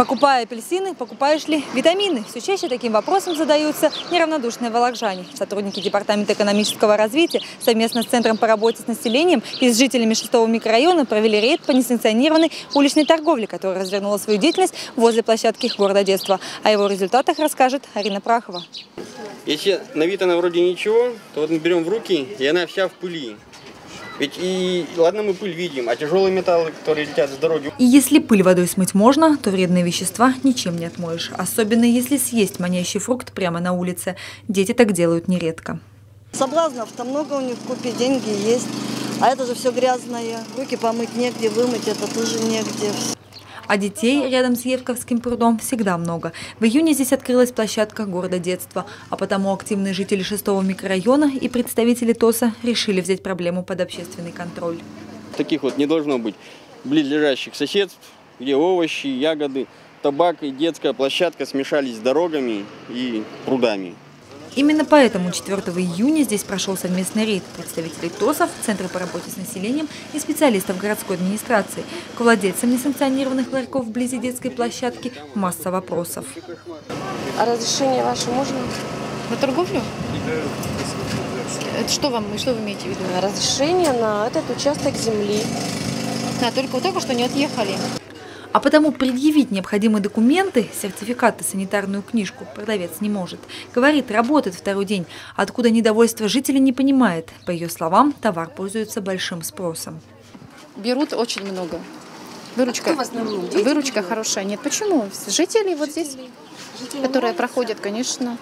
Покупая апельсины, покупаешь ли витамины? Все чаще таким вопросом задаются неравнодушные волокжане. Сотрудники Департамента экономического развития совместно с Центром по работе с населением и с жителями 6 микрорайона провели рейд по несанкционированной уличной торговле, которая развернула свою деятельность возле площадки города детства. О его результатах расскажет Арина Прахова. Если на вид она вроде ничего, то вот мы берем в руки, и она вся в пыли. Ведь и ладно мы пыль видим, а тяжелые металлы, которые летят с дороги. И если пыль водой смыть можно, то вредные вещества ничем не отмоешь. Особенно если съесть манящий фрукт прямо на улице. Дети так делают нередко. Соблазнов-то много у них в купе, деньги есть. А это же все грязное. Руки помыть негде, вымыть это тоже негде. А детей рядом с Евковским прудом всегда много. В июне здесь открылась площадка города детства, а потому активные жители 6 микрорайона и представители ТОСа решили взять проблему под общественный контроль. Таких вот не должно быть близлежащих соседств, где овощи, ягоды, табак и детская площадка смешались с дорогами и прудами. Именно поэтому 4 июня здесь прошел совместный рейд представителей ТОСов, Центра по работе с населением и специалистов городской администрации. К владельцам несанкционированных ларьков вблизи детской площадки масса вопросов. А разрешение ваше можно? На торговлю? Это что вам, что вы имеете в виду? Разрешение на этот участок земли. А, только вот только что не отъехали. А потому предъявить необходимые документы, сертификат и санитарную книжку продавец не может. Говорит, работает второй день, откуда недовольство жителей не понимает. По ее словам, товар пользуется большим спросом. Берут очень много. Выручка, выручка хорошая. Нет, почему? Жители вот здесь, которые проходят, конечно,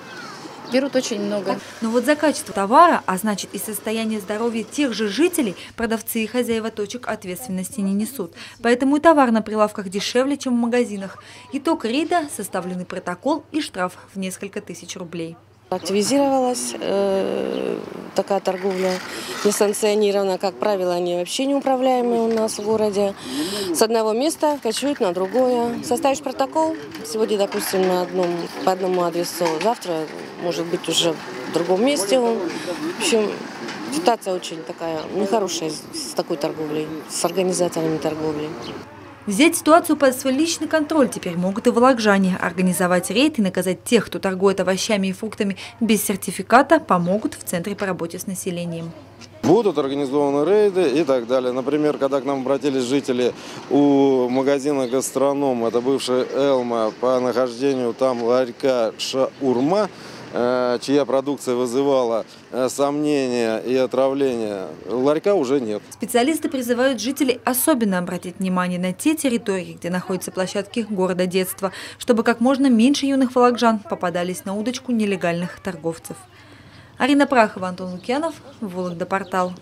берут очень много. Но вот за качество товара, а значит и состояние здоровья тех же жителей, продавцы и хозяева точек ответственности не несут. Поэтому и товар на прилавках дешевле, чем в магазинах. Итог рейда – составленный протокол и штраф в несколько тысяч рублей. Активизировалась э, такая торговля несанкционированная. Как правило, они вообще неуправляемые у нас в городе. С одного места кочуют на другое. Составишь протокол, сегодня, допустим, на одном, по одному адресу, завтра, может быть, уже в другом месте. В общем, ситуация очень такая нехорошая с такой торговлей, с организаторами торговли. Взять ситуацию под свой личный контроль теперь могут и волокжане. Организовать рейд и наказать тех, кто торгует овощами и фруктами без сертификата, помогут в Центре по работе с населением. Будут организованы рейды и так далее. Например, когда к нам обратились жители у магазина «Гастроном», это бывшая «Элма», по нахождению там ларька «Шаурма», чья продукция вызывала э, сомнения и отравления, ларька уже нет. Специалисты призывают жителей особенно обратить внимание на те территории, где находятся площадки города детства, чтобы как можно меньше юных волокжан попадались на удочку нелегальных торговцев. Арина Прахова, Антон Лукьянов, Вологда Портал.